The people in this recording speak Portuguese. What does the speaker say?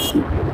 Sul.